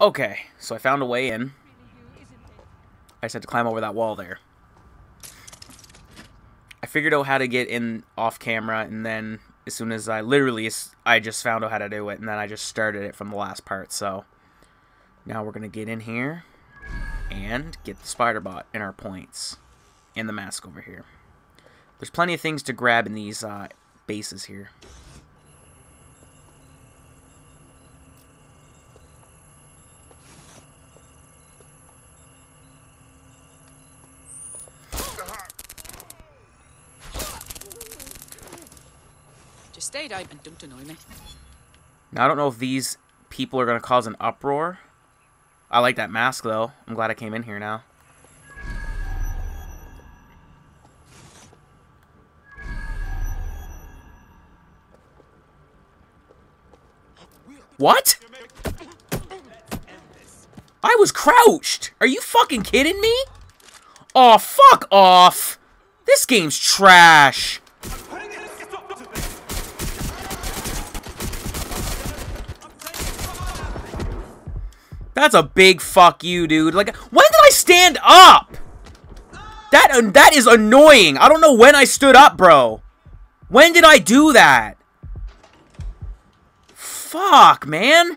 Okay, so I found a way in. I just had to climb over that wall there. I figured out how to get in off camera, and then as soon as I literally, I just found out how to do it, and then I just started it from the last part. So now we're gonna get in here and get the spider bot in our points and the mask over here. There's plenty of things to grab in these uh, bases here. And don't annoy me. Now, I don't know if these people are going to cause an uproar. I like that mask, though. I'm glad I came in here now. What? I was crouched! Are you fucking kidding me? Oh, fuck off! This game's trash! That's a big fuck you, dude. Like, when did I stand up? That, uh, that is annoying. I don't know when I stood up, bro. When did I do that? Fuck, man.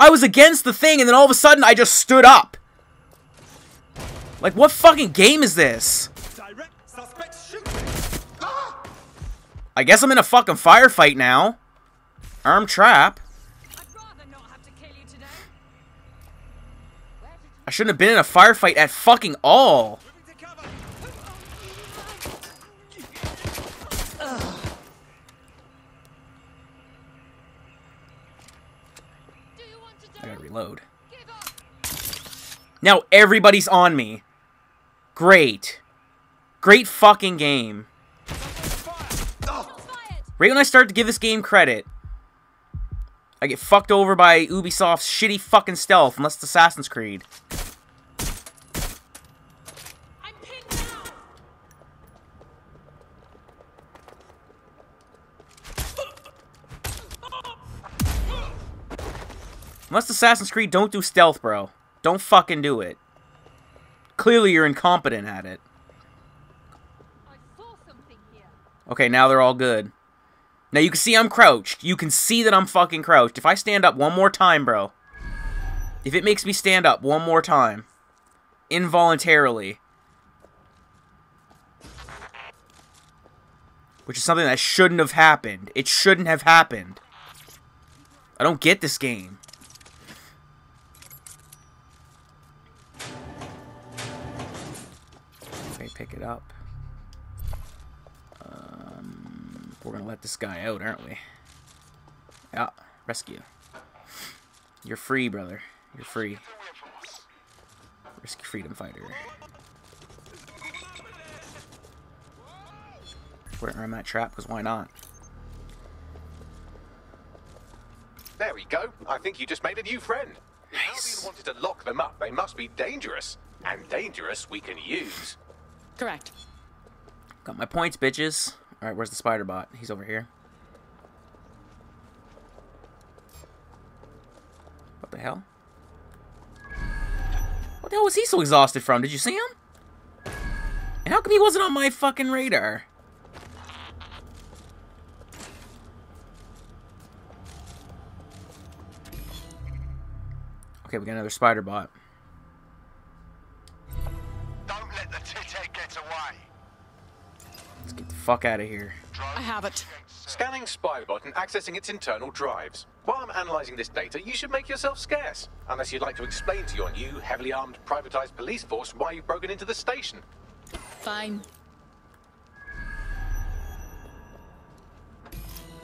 I was against the thing, and then all of a sudden, I just stood up. Like, what fucking game is this? I guess I'm in a fucking firefight now. Arm trap. I shouldn't have been in a firefight at fucking all. I gotta reload. Now everybody's on me. Great. Great fucking game. Right when I start to give this game credit, I get fucked over by Ubisoft's shitty fucking stealth, unless it's Assassin's Creed. Unless Assassin's Creed don't do stealth, bro. Don't fucking do it. Clearly you're incompetent at it. Okay, now they're all good. Now you can see I'm crouched. You can see that I'm fucking crouched. If I stand up one more time, bro. If it makes me stand up one more time. Involuntarily. Which is something that shouldn't have happened. It shouldn't have happened. I don't get this game. Pick it up. Um, we're gonna let this guy out, aren't we? Yeah, rescue. You're free, brother. You're free. Risky freedom fighter. Put around that trap, because why not? There we go. I think you just made a new friend. Nice. If wanted to lock them up, they must be dangerous. And dangerous we can use. Correct. Got my points, bitches. Alright, where's the spider bot? He's over here. What the hell? What the hell was he so exhausted from? Did you see him? And how come he wasn't on my fucking radar? Okay, we got another spider bot. Fuck out of here. I have it. Scanning Spybot and accessing its internal drives. While I'm analysing this data, you should make yourself scarce. Unless you'd like to explain to your new, heavily armed, privatised police force why you've broken into the station. Fine.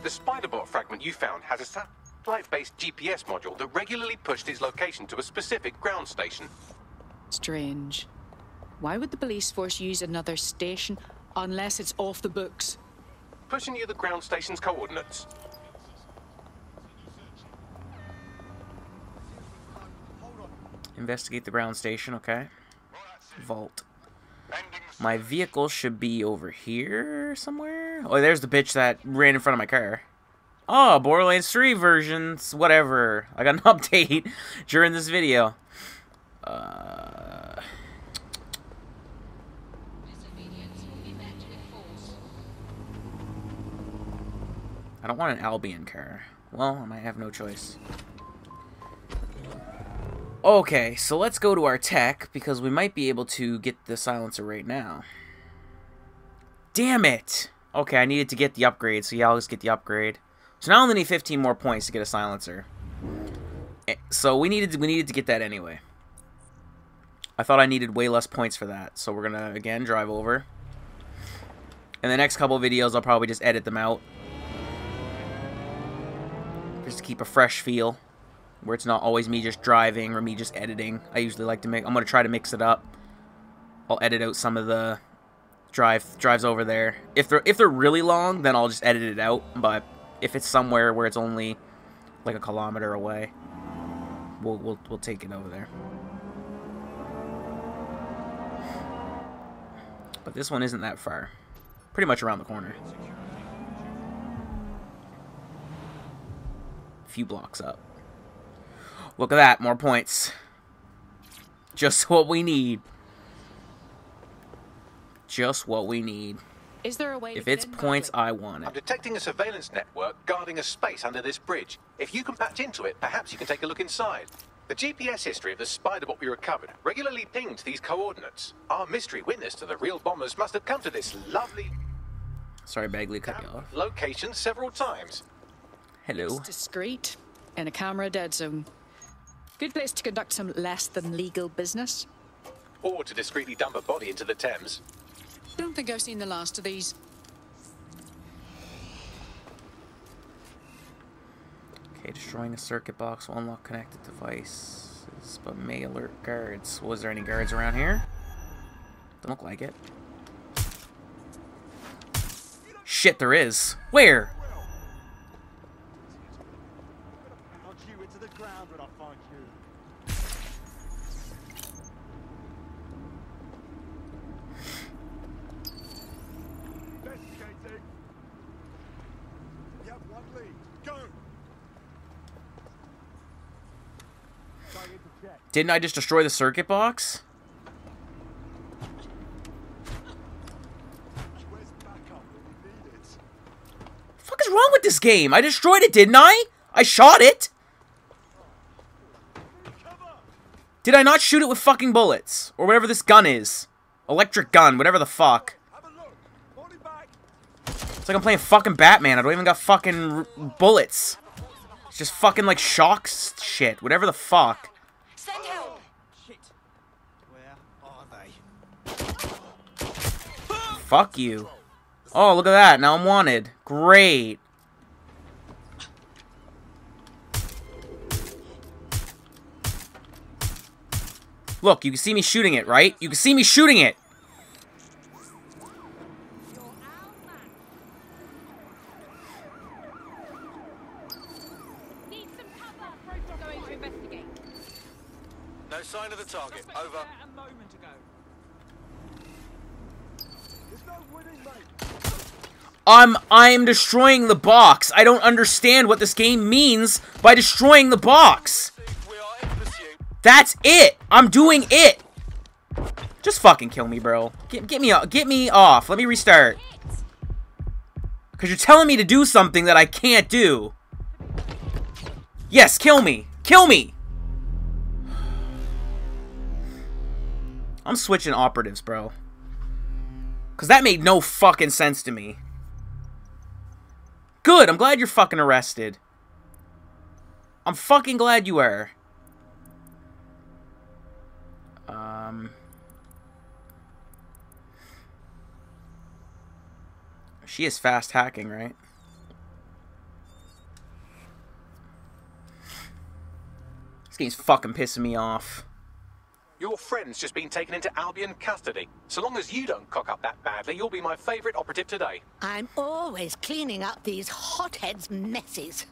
The Spiderbot fragment you found has a satellite-based GPS module that regularly pushed its location to a specific ground station. Strange. Why would the police force use another station unless it's off the books? Pushing you the ground station's coordinates. Investigate the ground station, okay. Vault. My vehicle should be over here somewhere. Oh, there's the bitch that ran in front of my car. Oh, Borderlands 3 versions, whatever. I got an update during this video. Uh, I don't want an Albion car. Well, I might have no choice. Okay, so let's go to our tech, because we might be able to get the silencer right now. Damn it! Okay, I needed to get the upgrade, so yeah, I'll just get the upgrade. So now I only need 15 more points to get a silencer. Eh, so we needed to, we needed to get that anyway. I thought I needed way less points for that, so we're gonna again drive over. In the next couple videos, I'll probably just edit them out, just to keep a fresh feel, where it's not always me just driving or me just editing. I usually like to make. I'm gonna try to mix it up. I'll edit out some of the drive drives over there. If they're if they're really long, then I'll just edit it out. But if it's somewhere where it's only like a kilometer away, we'll we'll we'll take it over there. But this one isn't that far. Pretty much around the corner. Few blocks up. Look at that, more points. Just what we need. Just what we need. Is there a way? If to it's points, Bradley? I want it. I'm detecting a surveillance network guarding a space under this bridge. If you can patch into it, perhaps you can take a look inside. The GPS history of the Spiderbot we recovered regularly pinged these coordinates. Our mystery witness to the real bombers must have come to this lovely Sorry, Bagley, cut you off. location several times. Hello. It's discreet in a camera dead zone. Good place to conduct some less than legal business. Or to discreetly dump a body into the Thames. Don't think I've seen the last of these. Okay, destroying a circuit box will unlock connected devices, but may alert guards. Was there any guards around here? Don't look like it. Shit, there is. Where? Punch you into the ground when I find you. Investigating. Lead. Go. Going into check. Didn't I just destroy the circuit box? Where's backup when we need it? fuck is wrong with this game? I destroyed it, didn't I? I shot it. Did I not shoot it with fucking bullets? Or whatever this gun is. Electric gun, whatever the fuck. Have a look. Morning back. It's like I'm playing fucking Batman. I don't even got fucking r- bullets. It's just fucking like shocks shit. Whatever the fuck. Send help! Shit. Where are they? Fuck you. Oh, look at that. Now I'm wanted. Great. Look, you can see me shooting it, right? You can see me shooting it. No sign of the target. Over. There's no winning, mate. I'm I'm destroying the box. I don't understand what this game means by destroying the box. We are in pursuit. That's it. I'm doing it. Just fucking kill me, bro. Get, get me o- get me off. Let me restart. Cause you're telling me to do something that I can't do. Yes, kill me. Kill me. I'm switching operatives, bro. Cause that made no fucking sense to me. Good. I'm glad you're fucking arrested. I'm fucking glad you are. Um. She is fast hacking, right? This game's fucking pissing me off. Your friend's just been taken into Albion custody. So long as you don't cock up that badly, you'll be my favourite operative today. I'm always cleaning up these hotheads' messes.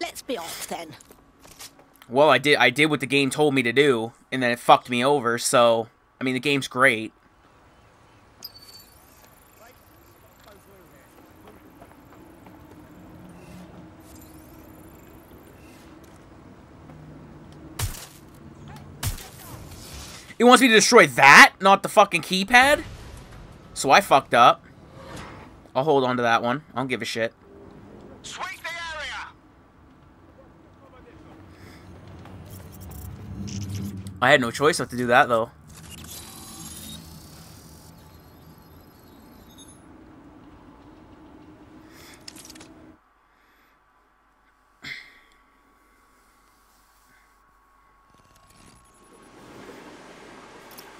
Let's be off then. Well, I did I did what the game told me to do, and then it fucked me over, so I mean the game's great. It wants me to destroy that, not the fucking keypad? So I fucked up. I'll hold on to that one. I don't give a shit. Sweep the area! I had no choice but to do that, though.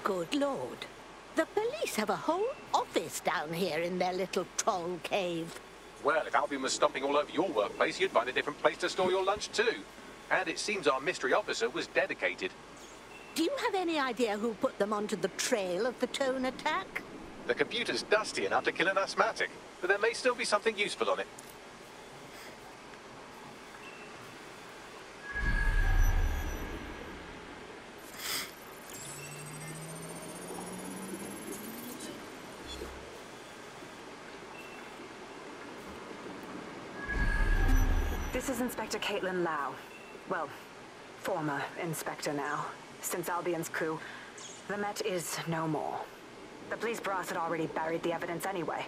Good lord. The police have a whole office down here in their little troll cave. Well, if Albion was stomping all over your workplace, you'd find a different place to store your lunch too. And it seems our mystery officer was dedicated. Do you have any idea who put them onto the trail of the tone attack? The computer's dusty enough to kill an asthmatic, but there may still be something useful on it. This is Inspector Caitlin Lau. Well, former inspector now. Since Albion's coup, the Met is no more. The police brass had already buried the evidence anyway.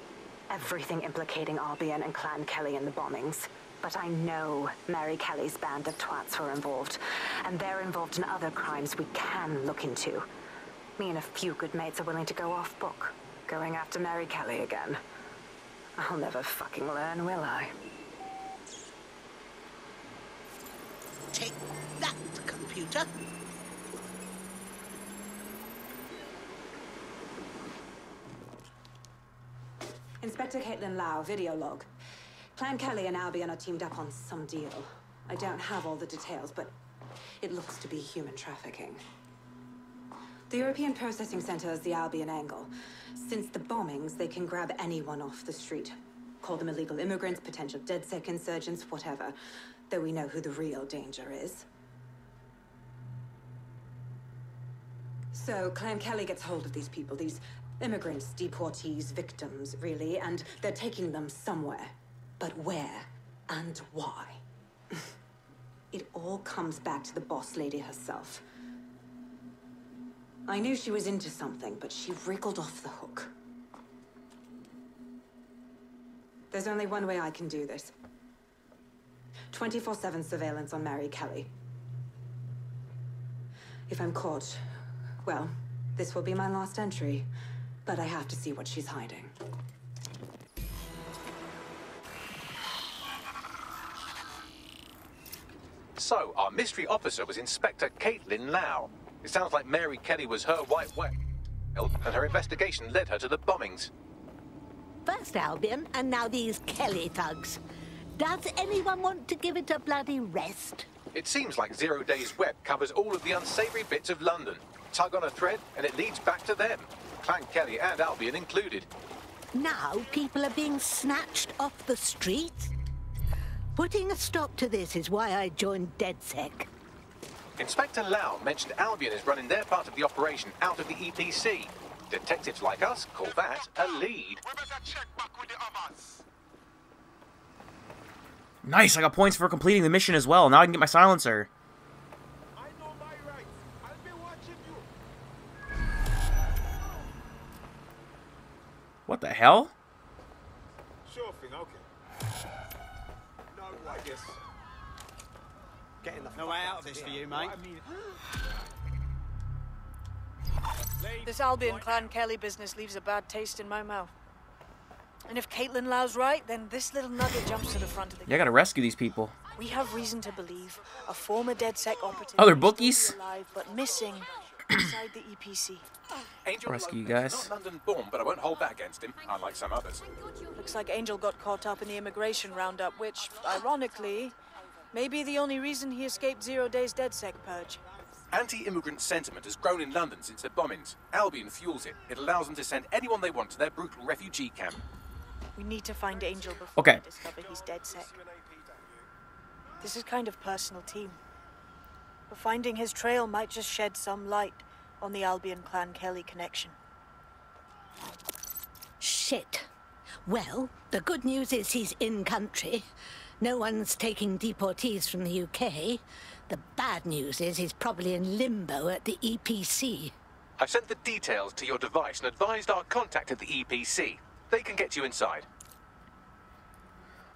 Everything implicating Albion and Clan Kelly in the bombings. But I know Mary Kelly's band of twats were involved, and they're involved in other crimes we can look into. Me and a few good mates are willing to go off book, going after Mary Kelly again. I'll never fucking learn, will I? Take that, computer. Inspector Caitlin Lau, video log. Clan Kelly and Albion are teamed up on some deal. I don't have all the details, but it looks to be human trafficking. The European Processing Center is the Albion angle. Since the bombings, they can grab anyone off the street. Call them illegal immigrants, potential DedSec insurgents, whatever. Though we know who the real danger is. So, Clan Kelly gets hold of these people, these immigrants, deportees, victims, really, and they're taking them somewhere. But where and why? it all comes back to the boss lady herself. I knew she was into something, but she wriggled off the hook. There's only one way I can do this 24 7 surveillance on Mary Kelly. If I'm caught, well, this will be my last entry. But I have to see what she's hiding. So, our mystery officer was Inspector Caitlin Lau. It sounds like Mary Kelly was her white whale, and her investigation led her to the bombings. First Albion, and now these Kelly thugs. Does anyone want to give it a bloody rest? It seems like Zero Days Web covers all of the unsavory bits of London. Tug on a thread, and it leads back to them. Clan Kelly and Albion included. Now people are being snatched off the streets? Putting a stop to this is why I joined DedSec. Inspector Lau mentioned Albion is running their part of the operation out of the EPC. Detectives like us call that a lead. We better check back with the others. Nice, I got points for completing the mission as well. Now I can get my silencer. I know my rights. I'll be watching you. What the hell? Sure thing, okay. No, I guess. Getting the No way out of this for you, mate. I mean, This Albion Clan Kelly business leaves a bad taste in my mouth. And if Caitlin Lau's right, then this little nugget jumps to the front of the Yeah, I gotta rescue these people. We have reason to believe a former DedSec operative Oh, they're bookies? alive but missing inside the EPC. Angel Rescue you Lopez, guys. Not London born, but I won't hold that against him, unlike some others. Looks like Angel got caught up in the immigration roundup, which, ironically, may be the only reason he escaped Zero Days DedSec purge. Anti-immigrant sentiment has grown in London since the bombings. Albion fuels it. It allows them to send anyone they want to their brutal refugee camp. We need to find Angel before Okay. we discover he's DedSec. This is kind of personal team. But finding his trail might just shed some light on the Albion Clan Kelly connection. Shit. Well, the good news is he's in country. No one's taking deportees from the UK. The bad news is he's probably in limbo at the E EPC. I've sent the details to your device and advised our contact at the EPC. They can get you inside.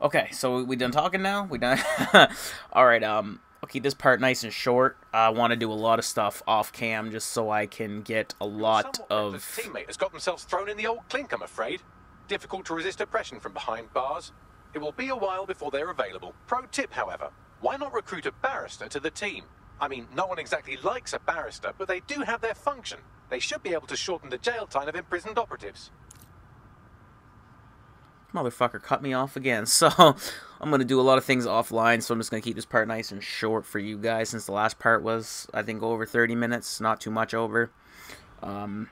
Okay, so we done talking now? We done? Alright, um, I'll keep this part nice and short. I want to do a lot of stuff off cam just so I can get a lot Somewhat of... teammate has got themselves thrown in the old clink, I'm afraid. Difficult to resist oppression from behind bars. It will be a while before they're available. Pro tip, however, why not recruit a barrister to the team? I mean, no one exactly likes a barrister, but they do have their function. They should be able to shorten the jail time of imprisoned operatives. Motherfucker cut me off again. So, I'm going to do a lot of things offline, so I'm just going to keep this part nice and short for you guys since the last part was, I think, over 30 minutes. Not too much over. Um,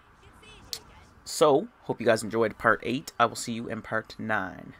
so, hope you guys enjoyed part 8. I will see you in part 9.